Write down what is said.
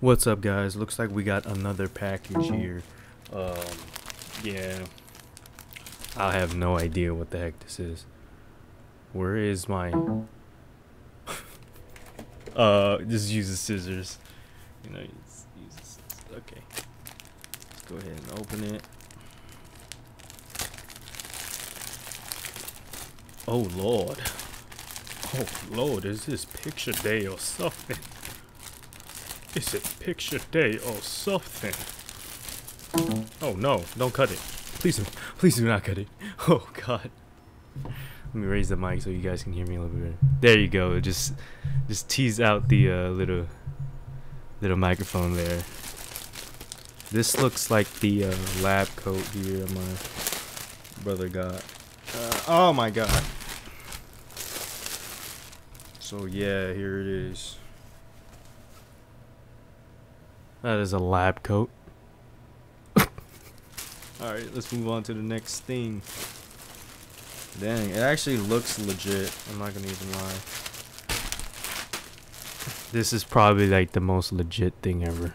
What's up, guys? Looks like we got another package here. Um, yeah. I have no idea what the heck this is. Where is my... uh, just use the scissors. You know, use, use. Okay. Let's go ahead and open it. Oh, Lord. Oh, Lord, is this picture day or something? Is it picture day or something? Oh no, don't cut it. Please, please do not cut it. Oh god. Let me raise the mic so you guys can hear me a little bit better. There you go. Just, just tease out the uh, little, little microphone there. This looks like the uh, lab coat here my brother got. Uh, oh my god. So yeah, here it is. That is a lab coat. Alright, let's move on to the next thing. Dang, it actually looks legit. I'm not gonna even lie. This is probably like the most legit thing ever.